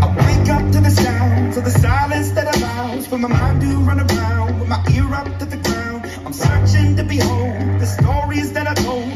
i wake up to the sound so the silence that allows for my mind to run around with my ear up to the ground. I'm searching to behold the stories that I told.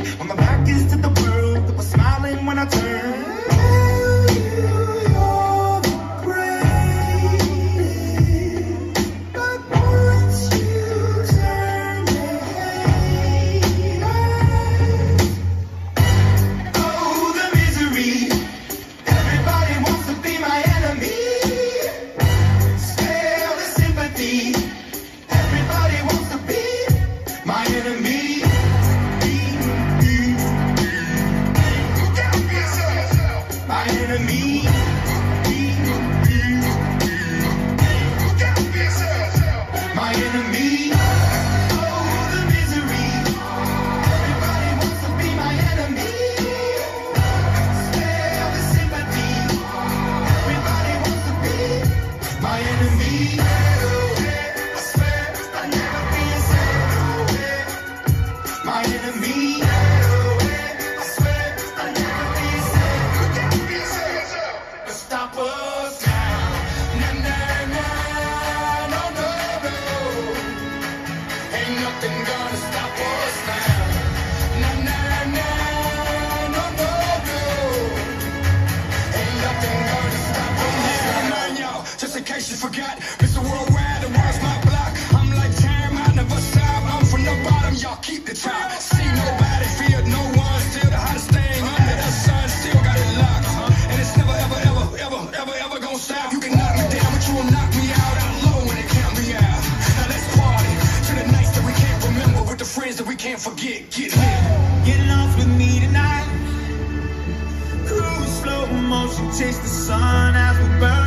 nothing gonna stop us now. forget, get lit. Get lost with me tonight. Cruise slow motion, taste the sun as we burn.